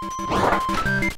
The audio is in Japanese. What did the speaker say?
you